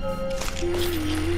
Música